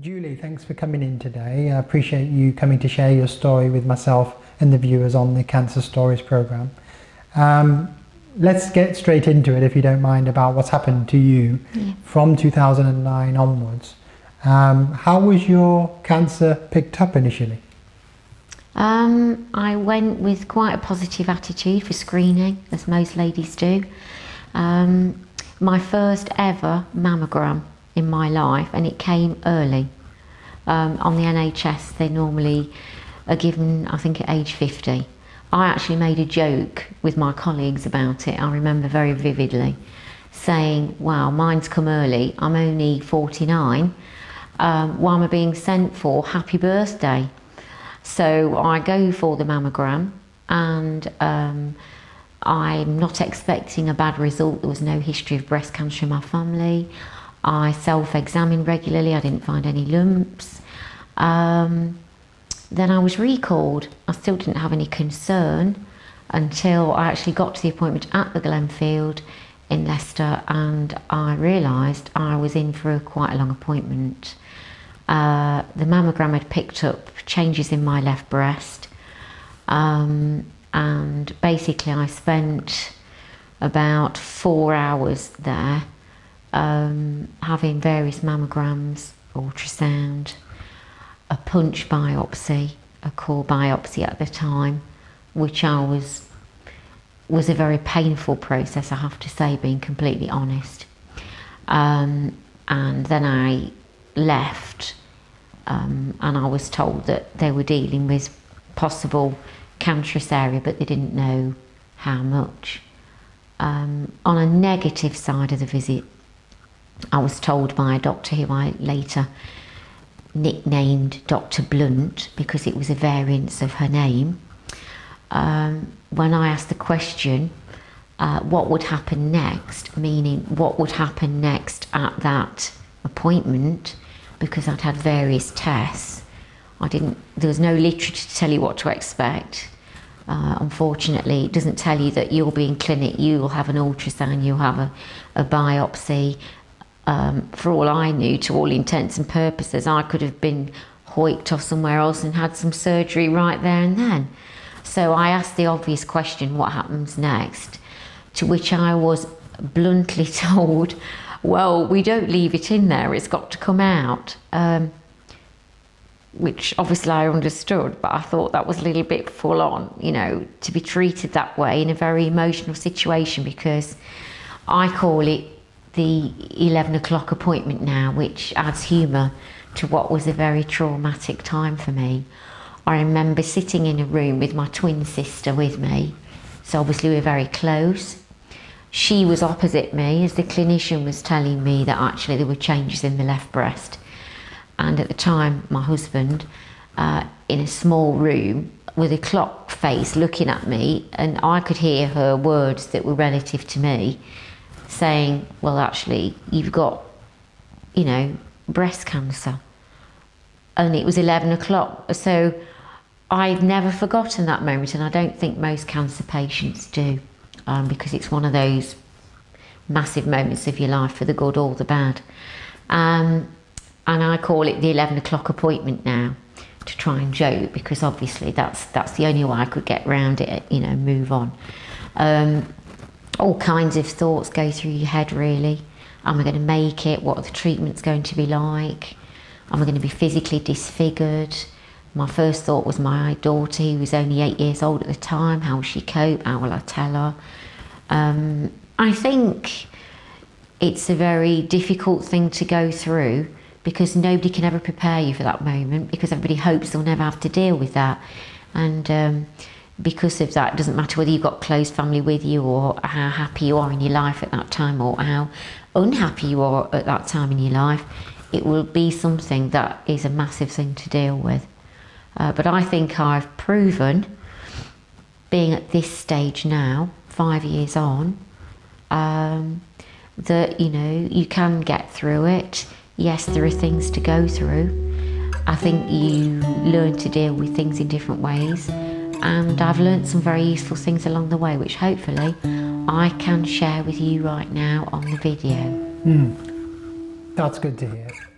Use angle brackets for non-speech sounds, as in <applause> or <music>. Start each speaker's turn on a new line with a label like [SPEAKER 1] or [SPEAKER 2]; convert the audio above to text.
[SPEAKER 1] Julie, thanks for coming in today. I appreciate you coming to share your story with myself and the viewers on the Cancer Stories program. Um, let's get straight into it, if you don't mind, about what's happened to you yeah. from 2009 onwards. Um, how was your cancer picked up initially?
[SPEAKER 2] Um, I went with quite a positive attitude for screening, as most ladies do. Um, my first ever mammogram in my life, and it came early. Um, on the NHS, they normally are given, I think, at age 50. I actually made a joke with my colleagues about it, I remember very vividly, saying, Wow, mine's come early, I'm only 49. Um, why am I being sent for? Happy birthday. So I go for the mammogram and um, I'm not expecting a bad result. There was no history of breast cancer in my family. I self examined regularly, I didn't find any lumps. Um, then I was recalled. I still didn't have any concern until I actually got to the appointment at the Glenfield in Leicester and I realised I was in for a quite a long appointment. Uh, the mammogram had picked up changes in my left breast um, and basically I spent about four hours there um, having various mammograms, ultrasound, a punch biopsy, a core biopsy at the time, which I was was a very painful process, I have to say, being completely honest. Um, and then I left, um, and I was told that they were dealing with possible cancerous area, but they didn't know how much. Um, on a negative side of the visit, I was told by a doctor who I later nicknamed Dr. Blunt because it was a variance of her name. Um, when I asked the question, uh, what would happen next, meaning what would happen next at that appointment, because I'd had various tests, I didn't, there was no literature to tell you what to expect. Uh, unfortunately, it doesn't tell you that you'll be in clinic, you'll have an ultrasound, you'll have a, a biopsy, um, for all I knew, to all intents and purposes, I could have been hoiked off somewhere else and had some surgery right there and then. So I asked the obvious question, what happens next? To which I was bluntly <laughs> told, well, we don't leave it in there, it's got to come out. Um, which obviously I understood, but I thought that was a little bit full on, you know, to be treated that way in a very emotional situation because I call it the 11 o'clock appointment now, which adds humour to what was a very traumatic time for me. I remember sitting in a room with my twin sister with me, so obviously we were very close. She was opposite me as the clinician was telling me that actually there were changes in the left breast. And at the time, my husband, uh, in a small room with a clock face looking at me, and I could hear her words that were relative to me saying, well, actually, you've got, you know, breast cancer. And it was 11 o'clock. So I've never forgotten that moment, and I don't think most cancer patients do, um, because it's one of those massive moments of your life for the good or the bad. Um, and I call it the 11 o'clock appointment now to try and joke because obviously that's that's the only way I could get around it, you know, move on. Um, all kinds of thoughts go through your head really. Am I going to make it? What are the treatments going to be like? Am I going to be physically disfigured? My first thought was my daughter, who was only eight years old at the time. How will she cope? How will I tell her? Um, I think it's a very difficult thing to go through because nobody can ever prepare you for that moment because everybody hopes they'll never have to deal with that. And um, because of that, it doesn't matter whether you've got close family with you or how happy you are in your life at that time or how unhappy you are at that time in your life, it will be something that is a massive thing to deal with. Uh, but I think I've proven, being at this stage now, five years on, um, that you know you can get through it. Yes, there are things to go through. I think you learn to deal with things in different ways and I've learned some very useful things along the way, which hopefully I can share with you right now on the video.
[SPEAKER 1] Mm. That's good to hear.